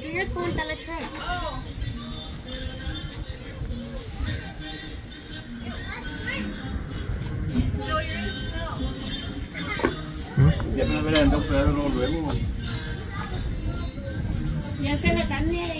do your spoon, tell it Oh. Ya me verán, dos pedazos luego. Ya se la cambie?